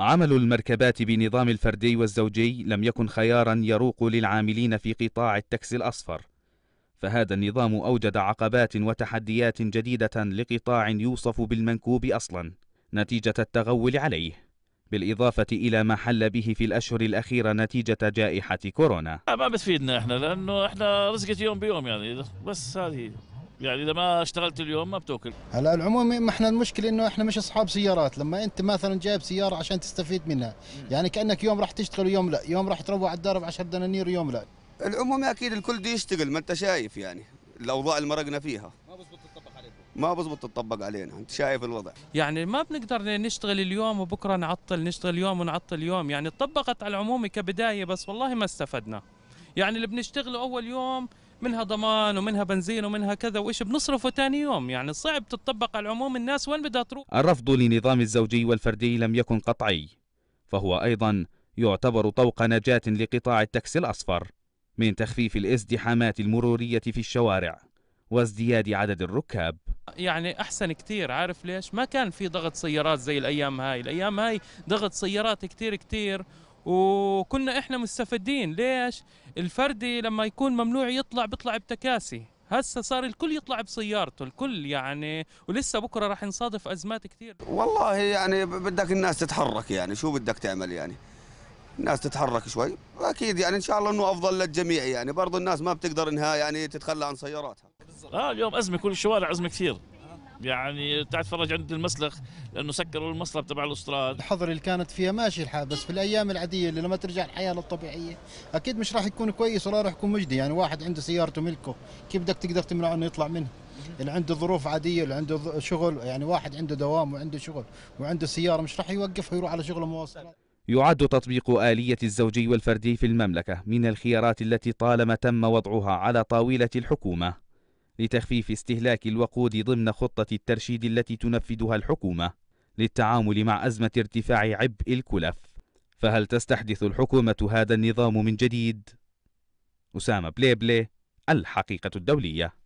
عمل المركبات بنظام الفردي والزوجي لم يكن خيارا يروق للعاملين في قطاع التاكسي الأصفر. فهذا النظام أوجد عقبات وتحديات جديدة لقطاع يوصف بالمنكوب أصلا نتيجة التغول عليه بالإضافة إلى ما حل به في الأشهر الأخيرة نتيجة جائحة كورونا. ما بتفيدنا إحنا لأنه إحنا رزقة يوم بيوم يعني بس هذه. يعني إذا ما اشتغلت اليوم ما بتاكل هلا العموم ما إحنا المشكلة إنه إحنا مش أصحاب سيارات. لما أنت مثلا جايب سيارة عشان تستفيد منها يعني كأنك يوم راح تشتغل ويوم لا. يوم راح تروح على الدار ب 10 دنانير ويوم لا. العموم أكيد الكل دي يشتغل ما أنت شايف يعني الأوضاع اللي مرقنا فيها. ما بزبط تطبق عليكم ما بزبط تطبق علينا أنت شايف الوضع. يعني ما بنقدر نشتغل اليوم وبكرة نعطل نشتغل يوم ونعطل يوم. يعني طبقت على العموم كبداية بس والله ما استفدنا. يعني اللي بنشتغله أول يوم منها ضمان ومنها بنزين ومنها كذا وإيش بنصرفه ثاني يوم. يعني صعب تطبق على العموم الناس وين بدها تروح. الرفض لنظام الزوجي والفردي لم يكن قطعي فهو أيضا يعتبر طوق نجاة لقطاع التاكسي الأصفر من تخفيف الازدحامات المرورية في الشوارع وازدياد عدد الركاب. يعني أحسن كتير عارف ليش؟ ما كان في ضغط سيارات زي الأيام هاي. الأيام هاي ضغط سيارات كتير كتير وكنا إحنا مستفيدين ليش؟ الفردي لما يكون ممنوع يطلع بيطلع بتكاسي. هسه صار الكل يطلع بسيارته الكل يعني ولسه بكرة راح نصادف أزمات كثير والله يعني بدك الناس تتحرك يعني شو بدك تعمل يعني؟ الناس تتحرك شوي. واكيد يعني إن شاء الله إنه أفضل للجميع يعني. برضو الناس ما بتقدر إنها يعني تتخلى عن سياراتها. آه اليوم أزمة كل الشوارع أزمة كثير يعني تعال تفرج عند المسلخ لأنه سكروا المصرف تبع الاستراد الحظر اللي كانت فيها ماشي الحال بس في الأيام العادية اللي لما ترجع الحياة للطبيعيه أكيد مش راح يكون كويس ولا راح يكون مجدي. يعني واحد عنده سيارته ملكه كيف بدك تقدر تمنعه إنه يطلع منها؟ اللي عنده ظروف عادية اللي عنده شغل يعني واحد عنده دوام وعنده شغل وعنده سيارة مش راح يوقف ويروح على شغله مواصلات. يعد تطبيق آلية الزوجي والفردي في المملكة من الخيارات التي طالما تم وضعها على طاولة الحكومة. لتخفيف استهلاك الوقود ضمن خطة الترشيد التي تنفذها الحكومة للتعامل مع أزمة ارتفاع عبء الكلف فهل تستحدث الحكومة هذا النظام من جديد؟ أسامة بليبلي الحقيقة الدولية